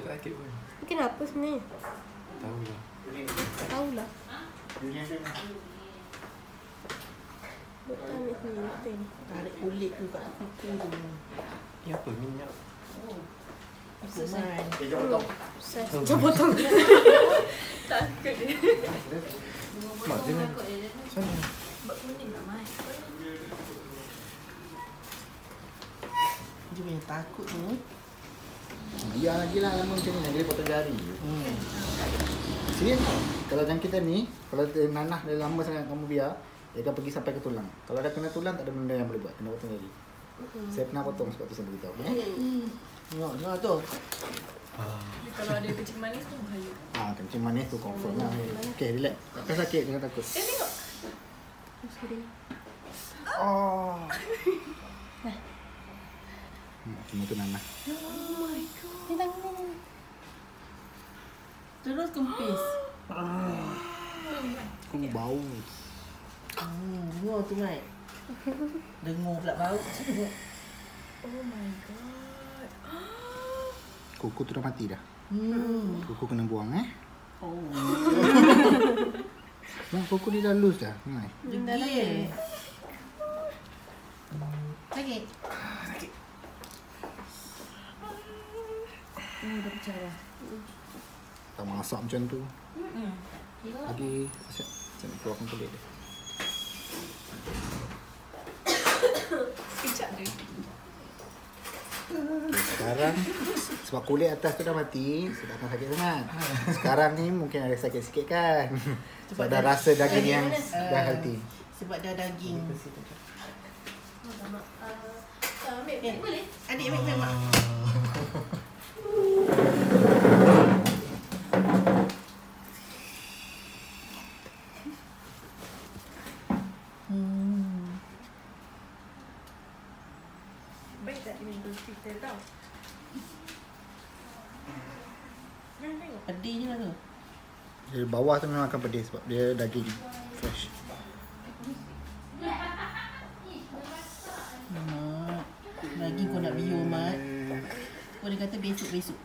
Dia tak sakit pun. Kenapa sebenarnya? Tahu lah. Tak tahulah. Doktor ambil sini. Doktor ni. Tarik kulit tu kat kuku tu. Ni apa? Minyak. Kuman. Saya macam potong. Takut dia. Mak jangan. Sana. Buat kuning tak mai. Dia punya takut tu. Biar lagi lah lama macam ni. Dia potong jari. Hmm. Serius tau. Kalau jangkitan ni, kalau dia nanah dia lama sangat kamu biar, dia akan pergi sampai ke tulang. Kalau dah kena tulang, tak ada benda yang boleh buat. Kena potong jari. Saya pernah potong sebab tu saya beritahu. Eh? Tengok, tengok tu. Ah. Kalau ada kencing manis tu bahaya. Ah, kencing manis tu confirm lah. Okay, relax. Takkan sakit, jangan takut. Eh tengok. Oh. Hmm, cuma tu nanah. Ni tangan ni. Terus kempis. Aku bau. Hmm, dengar tu, Mat. Dengar pula bau. Oh my god. Kuku tu dah mati dah. Hmm. Kuku kena buang eh. Oh. Nah, kuku dia dah loose dah. Mai. Degil. Sakit? Dah pecah dah. Tak masak macam tu. Hmm. Lagi saya saya nak keluarkan kulit dia. Kejap dia. Okay, sekarang sebab kulit atas tu dah mati, so takkan sakit sangat. Sekarang ni mungkin ada sakit sikit kan. Sebab dah rasa daging yang dah healthy. Sebab dah daging. Ambil Eh, boleh? Adik ambil ambil mak. Hmm. Baik tak dia cerita tau. Jangan tengok. Pedihnya lah tu. Dari bawah tu memang akan pedih sebab dia daging fresh. Mak. Lagi kau nak biur, Mat. Kau dia kata besok-besok.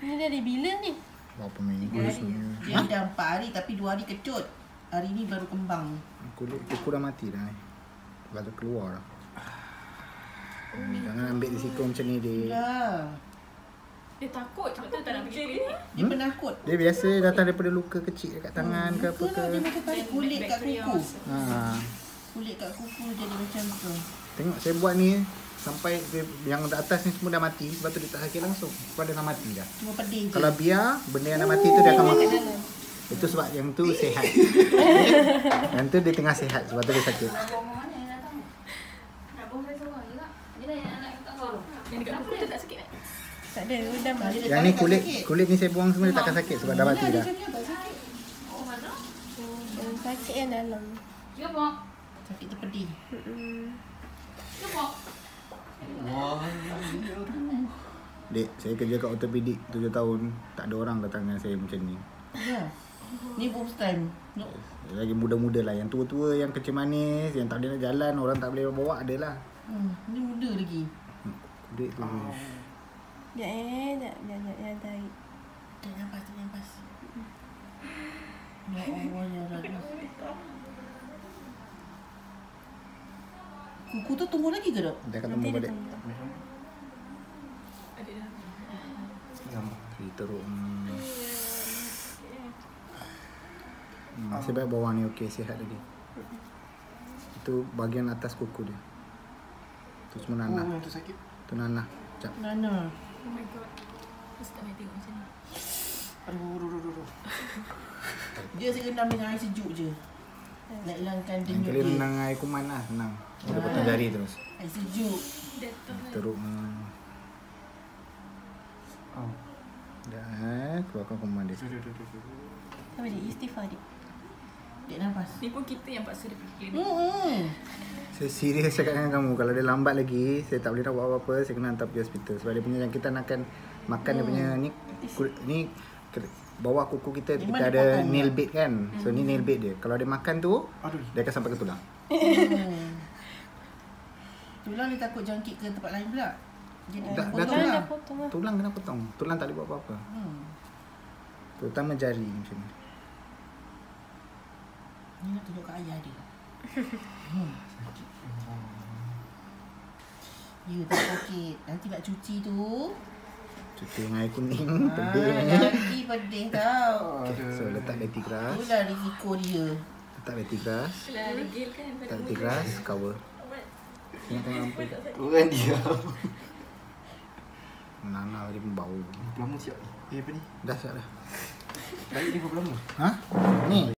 Ni dari bila ni? Berapa minggu sebenarnya. Dia dah empat hari tapi dua hari kecut. Hari ni baru kembang. Kulit kuku dah mati dah ni. Baru keluar dah. Hmm, jangan ambil risiko macam ni dia. Dah. Dia takut sebab tu tak nak pergi klinik. Dia penakut. Dia biasa datang daripada luka kecil dekat tangan ke apa ke. lah dia macam tarik kulit kat kuku. Ha. Kulit kat kuku jadi macam tu. Tengok saya buat ni sampai yang di atas ni semua dah mati sebab tu dia tak sakit langsung. Sebab dia dah mati dah. Cuma pedih je. Kalau biar benda yang dah mati tu dia akan makan. Itu sebab yang tu sihat. yang tu dia tengah sihat sebab tu dia sakit. Yang dekat kuku tu tak sakit tak? Tak ada. Dah Kalau dia Yang ni kulit kulit ni saya buang semua dia takkan sakit sebab dah mati dah. Yang sakit yang dalam. Sakit tu pedih. Mm-mm. Wah. Dek, saya kerja kat ortopedik 7 tahun. Tak ada orang datang dengan saya macam ni. Ya. Ni first time. No. Lagi muda-muda lah. Yang tua-tua, yang kecil manis, yang tak boleh nak jalan, orang tak boleh bawa ada lah. Hmm, ni muda lagi. Dek tu. Sekejap eh. Sekejap. Sekejap. Sekejap. Tarik. Tarik nafas, tarik nafas. Ya Allah, ya Rabbi. Kuku tu tumbuh lagi ke tak? Dia akan balik. tunggu. Adik dah. Gambar. Dia teruk. Hmm. Hmm, nasib baik bawah ni okey, sihat lagi. Itu bahagian atas kuku dia. Tu semua nanah. Oh, yang tu sakit. Tu. Sekejap. Nana. Oh my god. Mesti tak boleh tengok macam ni. Aduh, aduh, aduh, aduh, aduh. Dia rendam dengan air sejuk je. Nak hilangkan denyut kali dia. renang air kuman lah, senang. Dia potong jari terus. Air sejuk. Teruk. Oh. Dah eh, keluarkan kuman dia. Aduh, aduh, aduh. Apa dia? Istighfar dia. Tarik nafas. Ni pun kita yang paksa dia pergi klinik. Hmm. Saya serius cakap dengan kamu Kalau dia lambat lagi Saya tak boleh nak buat apa-apa Saya kena hantar pergi hospital Sebab dia punya jangkitan akan Makan dia punya ni kul- Ni Bawah kuku kita Memang Kita ada nail bed kan So ni nail bed dia Kalau dia makan tu Aduh. Dia akan sampai ke tulang hmm. Tulang dia takut jangkit ke tempat lain pula. Jadi Dah, dah tulang. lah. dah potong lah. Tulang kena potong. Tulang tak boleh buat apa-apa. Hmm. Terutama jari macam ni. Ni nak tunjuk kat ayah dia. Hmm. Ya, tak sakit. Nanti nak cuci tu. Cuci dengan air kuning, Ah, pedih. nanti pedih tau. Okay, so letak leti keras. Itulah risiko dia. Letak leti keras. Letak leti keras, cover. Tengok. Orang dia. Nana tadi pun bau. Berapa lama siap? Eh apa ni? Dah siap dah. Balik dia berapa lama? Ha? Ni.